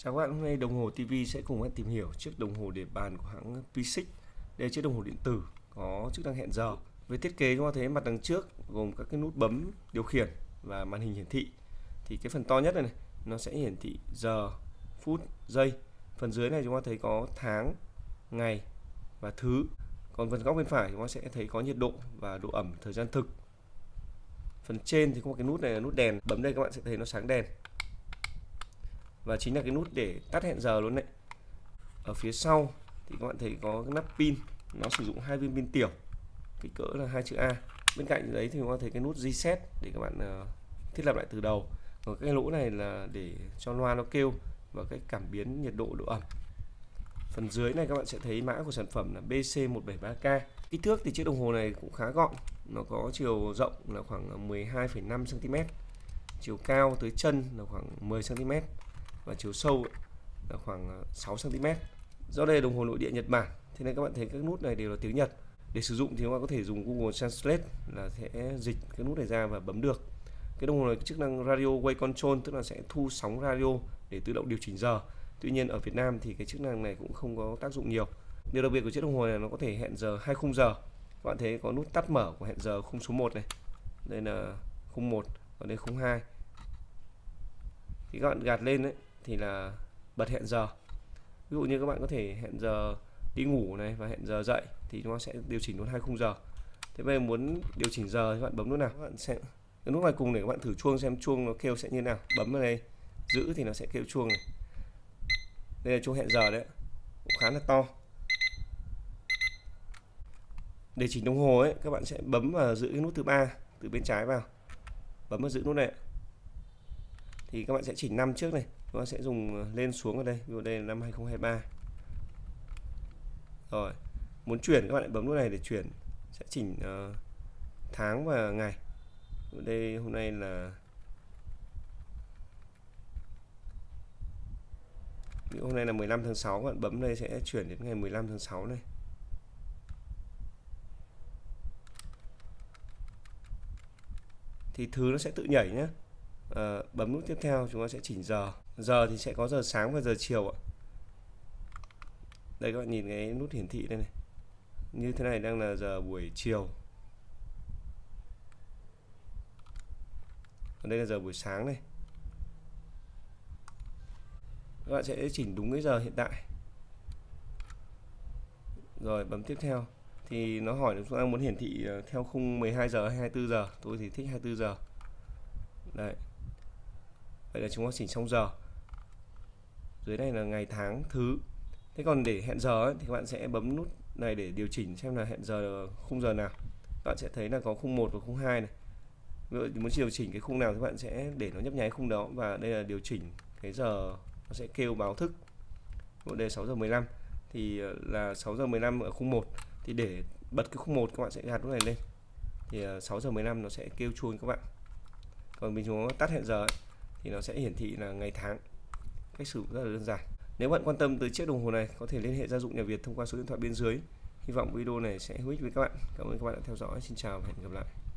Chào các bạn, hôm nay đồng hồ TV sẽ cùng các bạn tìm hiểu chiếc đồng hồ để bàn của hãng Pisic. Đây là chiếc đồng hồ điện tử có chức năng hẹn giờ. Về thiết kế chúng ta thấy mặt đằng trước gồm các cái nút bấm điều khiển và màn hình hiển thị. Thì cái phần to nhất này, này nó sẽ hiển thị giờ, phút, giây. Phần dưới này chúng ta thấy có tháng, ngày và thứ. Còn phần góc bên phải chúng ta sẽ thấy có nhiệt độ và độ ẩm thời gian thực. Phần trên thì có một cái nút này là nút đèn. Bấm đây các bạn sẽ thấy nó sáng đèn và chính là cái nút để tắt hẹn giờ luôn đấy. Ở phía sau thì các bạn thấy có cái nắp pin nó sử dụng hai viên pin tiểu kích cỡ là hai chữ A. Bên cạnh đấy thì các bạn thấy cái nút reset để các bạn uh, thiết lập lại từ đầu. Còn cái lỗ này là để cho loa nó kêu và cái cảm biến nhiệt độ độ ẩm. Phần dưới này các bạn sẽ thấy mã của sản phẩm là BC173K kích thước thì chiếc đồng hồ này cũng khá gọn nó có chiều rộng là khoảng 12,5 cm chiều cao tới chân là khoảng 10 cm và chiều sâu là khoảng 6 cm. Do đây là đồng hồ nội địa Nhật Bản, thế nên các bạn thấy các nút này đều là tiếng Nhật. Để sử dụng thì các bạn có thể dùng Google Translate là sẽ dịch cái nút này ra và bấm được. Cái đồng hồ này có chức năng radio wave control tức là sẽ thu sóng radio để tự động điều chỉnh giờ. Tuy nhiên ở Việt Nam thì cái chức năng này cũng không có tác dụng nhiều. Điều đặc biệt của chiếc đồng hồ này nó có thể hẹn giờ hai khung giờ. Các bạn thấy có nút tắt mở của hẹn giờ khung số 1 này. Đây là khung 1, và đây khung 2. Thì các bạn gạt lên đấy thì là bật hẹn giờ. Ví dụ như các bạn có thể hẹn giờ đi ngủ này và hẹn giờ dậy thì chúng ta sẽ điều chỉnh luôn hai khung giờ. Thế bây giờ muốn điều chỉnh giờ thì các bạn bấm nút nào. Các bạn sẽ, cái nút ngoài cùng để các bạn thử chuông xem chuông nó kêu sẽ như nào. Bấm vào đây, giữ thì nó sẽ kêu chuông này. Đây là chuông hẹn giờ đấy, cũng khá là to. Để chỉnh đồng hồ ấy, các bạn sẽ bấm vào giữ cái nút thứ ba, từ bên trái vào. Bấm vào giữ nút này thì các bạn sẽ chỉnh năm trước này. Chúng ta sẽ dùng ờ, lên xuống ở đây. Ví dụ đây là năm 2023 rồi muốn chuyển các bạn lại bấm nút này để chuyển. Sẽ chỉnh uh, tháng và ngày. Ở đây hôm nay là Ví dụ hôm nay là 15 tháng 6 các bạn bấm đây sẽ chuyển đến ngày 15 tháng 6 này. Thì thứ nó sẽ tự nhảy nhé à, bấm nút tiếp theo chúng ta sẽ chỉnh giờ. Giờ thì sẽ có giờ sáng và giờ chiều ạ. Đây các bạn nhìn cái nút hiển thị đây này. Như thế này đang là giờ buổi chiều. Còn đây là giờ buổi sáng này. Các bạn sẽ chỉnh đúng cái giờ hiện tại. Rồi bấm tiếp theo. Thì nó hỏi chúng ta muốn hiển thị ờ, theo khung 12 giờ hay 24 giờ? Tôi thì thích 24 giờ. Đấy vậy là chúng ta chỉnh xong giờ. Dưới này là ngày tháng thứ. Thế còn để hẹn giờ ấy, thì các bạn sẽ bấm nút này để điều chỉnh xem là hẹn giờ khung giờ nào. Các bạn sẽ thấy là có khung 1 và khung 2 này. Ví muốn điều chỉnh cái khung nào thì các bạn sẽ để nó nhấp nháy khung đó và đây là điều chỉnh cái giờ nó sẽ kêu báo thức. Bộ đề 6 giờ 15 thì ờ, là 6 giờ 15 ở khung 1 thì để bật cái khung 1 các bạn sẽ gạt nút này lên. Thì ờ, 6 giờ 15 nó sẽ kêu chuông các bạn. Còn mình chúng tắt hẹn giờ ấy, thì nó sẽ hiển thị là ngày tháng. Cách sử dụng rất là đơn giản. Nếu bạn quan tâm tới chiếc đồng hồ này, có thể liên hệ gia dụng nhà Việt thông qua số điện thoại bên dưới. Hy vọng video này sẽ hữu ích với các bạn. Cảm ơn các bạn đã theo dõi. Xin chào và hẹn gặp lại.